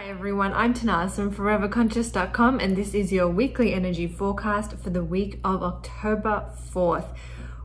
Hi everyone, I'm Tanaz from foreverconscious.com and this is your weekly energy forecast for the week of October 4th.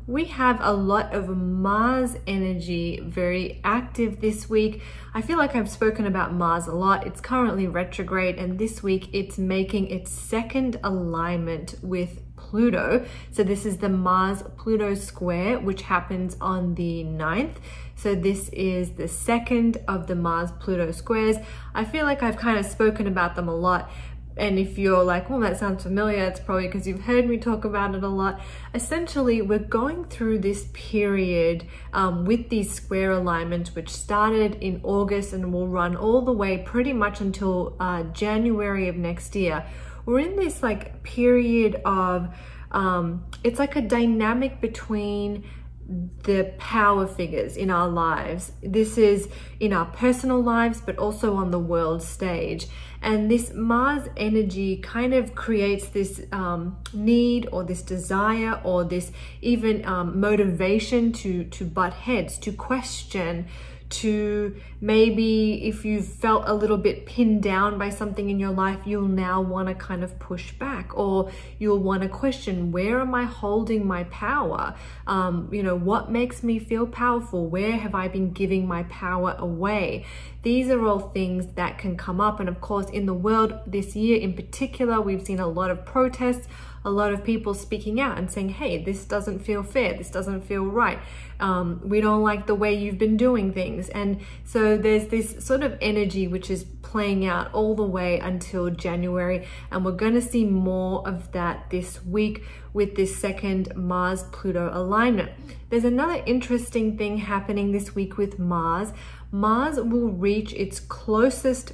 We have a lot of Mars energy very active this week. I feel like I've spoken about Mars a lot. It's currently retrograde and this week it's making its second alignment with Pluto. So this is the Mars-Pluto square, which happens on the 9th. So this is the second of the Mars-Pluto squares. I feel like I've kind of spoken about them a lot, and if you're like, well, that sounds familiar, it's probably because you've heard me talk about it a lot. Essentially, we're going through this period um, with these square alignments, which started in August and will run all the way pretty much until uh, January of next year we're in this like period of um, it's like a dynamic between the power figures in our lives. This is in our personal lives, but also on the world stage. And this Mars energy kind of creates this um, need or this desire or this even um, motivation to, to butt heads, to question, to maybe if you felt a little bit pinned down by something in your life, you'll now want to kind of push back or you'll want to question where am I holding my power? Um, you know, what makes me feel powerful? Where have I been giving my power away? These are all things that can come up. And of course, in the world this year in particular, we've seen a lot of protests a lot of people speaking out and saying, hey, this doesn't feel fair, this doesn't feel right. Um, we don't like the way you've been doing things. And so there's this sort of energy which is playing out all the way until January. And we're going to see more of that this week with this second Mars Pluto alignment. There's another interesting thing happening this week with Mars. Mars will reach its closest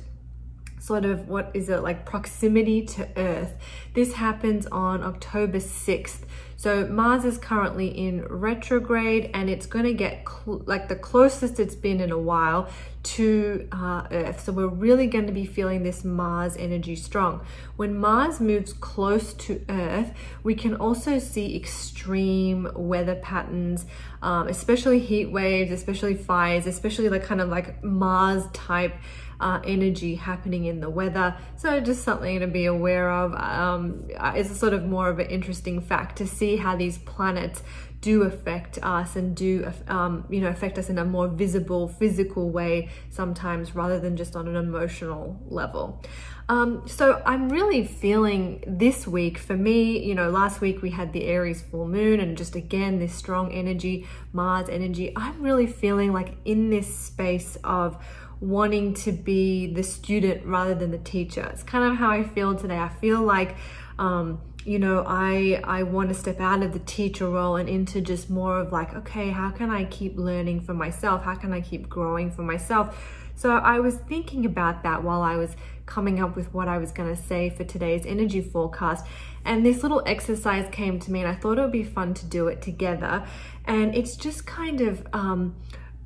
sort of what is it like proximity to Earth. This happens on October 6th. So Mars is currently in retrograde and it's going to get like the closest it's been in a while to uh, Earth. So we're really going to be feeling this Mars energy strong. When Mars moves close to Earth, we can also see extreme weather patterns, um, especially heat waves, especially fires, especially like kind of like Mars type uh, energy happening in the weather. So just something to be aware of. Um, it's a sort of more of an interesting fact to see how these planets do affect us and do um, you know affect us in a more visible physical way sometimes rather than just on an emotional level um, so I'm really feeling this week for me you know last week we had the Aries full moon and just again this strong energy Mars energy I'm really feeling like in this space of wanting to be the student rather than the teacher. It's kind of how I feel today. I feel like, um, you know, I I want to step out of the teacher role and into just more of like, okay, how can I keep learning for myself? How can I keep growing for myself? So I was thinking about that while I was coming up with what I was going to say for today's energy forecast. And this little exercise came to me and I thought it would be fun to do it together. And it's just kind of um,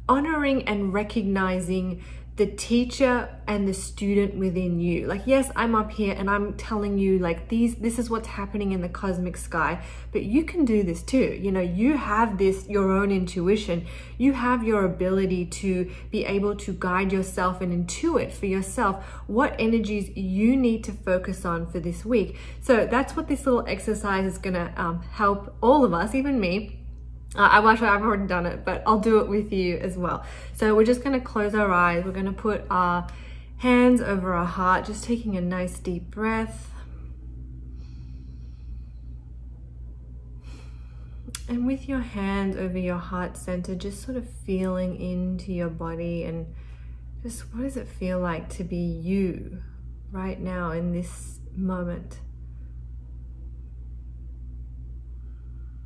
honoring and recognizing the teacher and the student within you. Like, yes, I'm up here and I'm telling you like these, this is what's happening in the cosmic sky, but you can do this too. You know, you have this, your own intuition. You have your ability to be able to guide yourself and intuit for yourself what energies you need to focus on for this week. So that's what this little exercise is gonna um, help all of us, even me, uh, I've actually, I've already done it, but I'll do it with you as well. So we're just gonna close our eyes. We're gonna put our hands over our heart, just taking a nice deep breath. And with your hands over your heart center, just sort of feeling into your body and just what does it feel like to be you right now in this moment?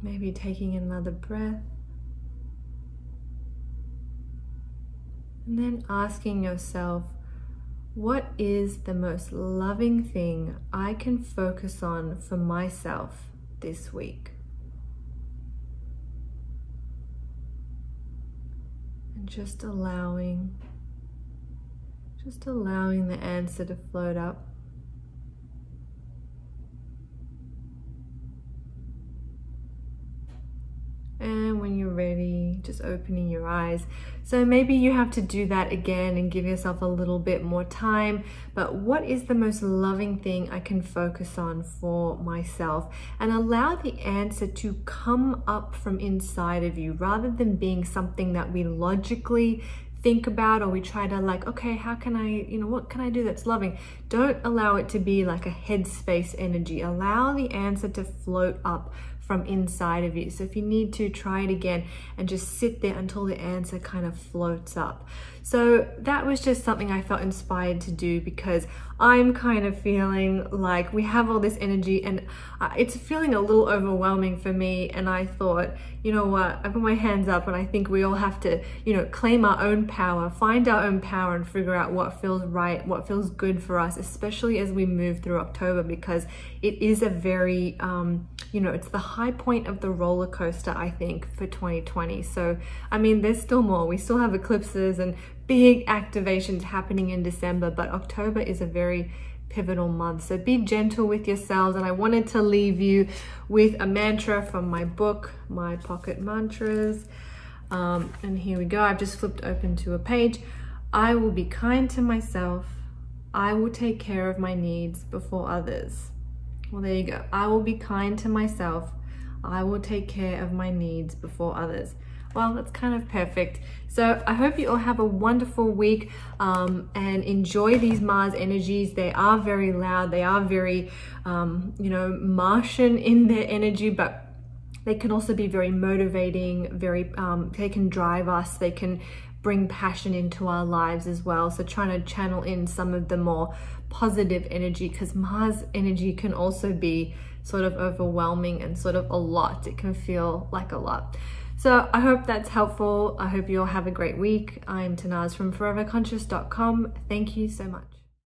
Maybe taking another breath. And then asking yourself, what is the most loving thing I can focus on for myself this week? And just allowing, just allowing the answer to float up. And when you're ready, just opening your eyes. So maybe you have to do that again and give yourself a little bit more time. But what is the most loving thing I can focus on for myself? And allow the answer to come up from inside of you rather than being something that we logically think about or we try to like okay how can i you know what can i do that's loving don't allow it to be like a headspace energy allow the answer to float up from inside of you. So if you need to, try it again and just sit there until the answer kind of floats up. So that was just something I felt inspired to do because I'm kind of feeling like we have all this energy and uh, it's feeling a little overwhelming for me. And I thought, you know what, I put my hands up and I think we all have to, you know, claim our own power, find our own power and figure out what feels right, what feels good for us, especially as we move through October because it is a very, um, you know, it's the high point of the roller coaster, I think, for 2020. So, I mean, there's still more. We still have eclipses and big activations happening in December, but October is a very pivotal month. So be gentle with yourselves. And I wanted to leave you with a mantra from my book, My Pocket Mantras. Um, and here we go. I've just flipped open to a page. I will be kind to myself. I will take care of my needs before others. Well, there you go. I will be kind to myself. I will take care of my needs before others well, that's kind of perfect. So I hope you all have a wonderful week um, and enjoy these Mars energies. They are very loud. They are very, um, you know, Martian in their energy, but they can also be very motivating, very, um, they can drive us. They can bring passion into our lives as well. So trying to channel in some of the more positive energy because Mars energy can also be sort of overwhelming and sort of a lot. It can feel like a lot. So I hope that's helpful. I hope you all have a great week. I'm Tanaz from foreverconscious.com. Thank you so much.